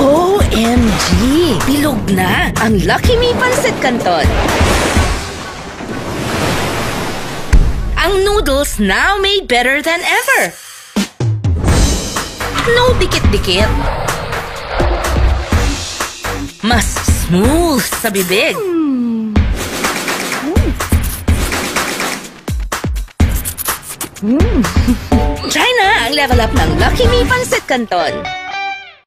OMG! Bilog na ang Lucky Me Pancit Canton. Ang noodles now made better than ever. No dikit-dikit. Mas smooth sa bibig. Hmm. Hmm. Try na ang level up ng Lucky Me Pancit Canton.